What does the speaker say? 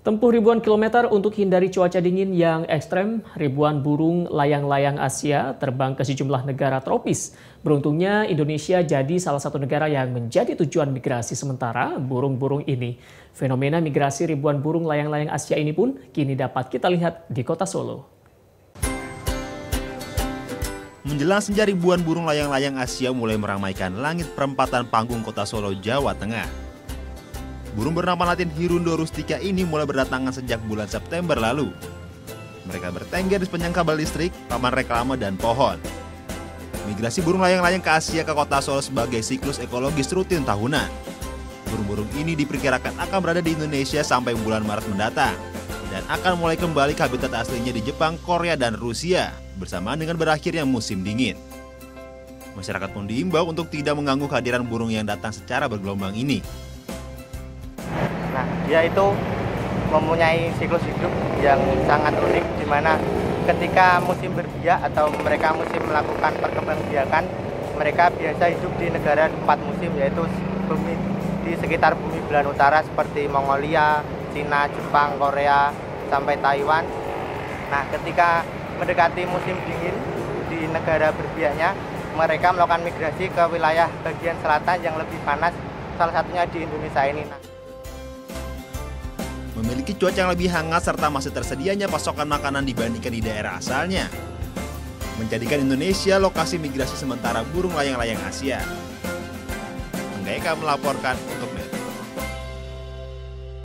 Tempuh ribuan kilometer untuk hindari cuaca dingin yang ekstrem, ribuan burung layang-layang Asia terbang ke sejumlah negara tropis. Beruntungnya Indonesia jadi salah satu negara yang menjadi tujuan migrasi sementara burung-burung ini. Fenomena migrasi ribuan burung layang-layang Asia ini pun kini dapat kita lihat di kota Solo. Menjelang senja ribuan burung layang-layang Asia mulai meramaikan langit perempatan panggung kota Solo, Jawa Tengah. Burung bernama latin Hirundo rustica ini mulai berdatangan sejak bulan September lalu. Mereka bertengger di sepanjang kabel listrik, paman reklame, dan pohon. Migrasi burung layang-layang ke Asia ke kota Solo sebagai siklus ekologis rutin tahunan. Burung-burung ini diperkirakan akan berada di Indonesia sampai bulan Maret mendatang dan akan mulai kembali ke habitat aslinya di Jepang, Korea, dan Rusia bersamaan dengan berakhirnya musim dingin. Masyarakat pun diimbau untuk tidak mengganggu kehadiran burung yang datang secara bergelombang ini. Nah, dia itu mempunyai siklus hidup yang sangat unik di mana ketika musim berbiak atau mereka musim melakukan perkembangbiakan, mereka biasa hidup di negara empat musim yaitu bumi di sekitar bumi belahan utara seperti Mongolia, Cina, Jepang, Korea, sampai Taiwan. Nah, ketika mendekati musim dingin di negara berbiaknya, mereka melakukan migrasi ke wilayah bagian selatan yang lebih panas, salah satunya di Indonesia ini. Nah memiliki cuaca yang lebih hangat serta masih tersedianya pasokan makanan dibandingkan di daerah asalnya. Menjadikan Indonesia lokasi migrasi sementara burung layang-layang Asia. Anggaika melaporkan untuk